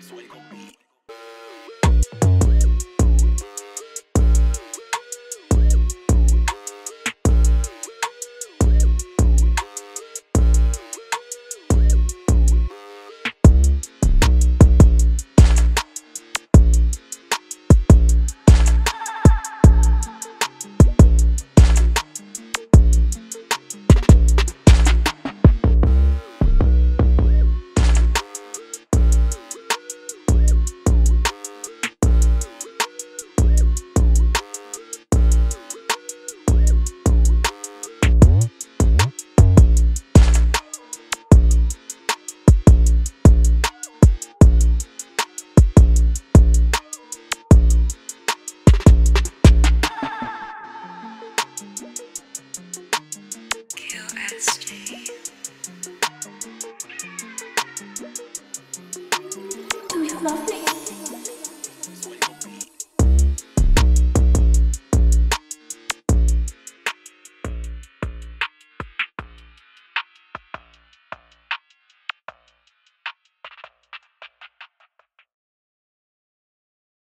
Swingle beat. Nossa,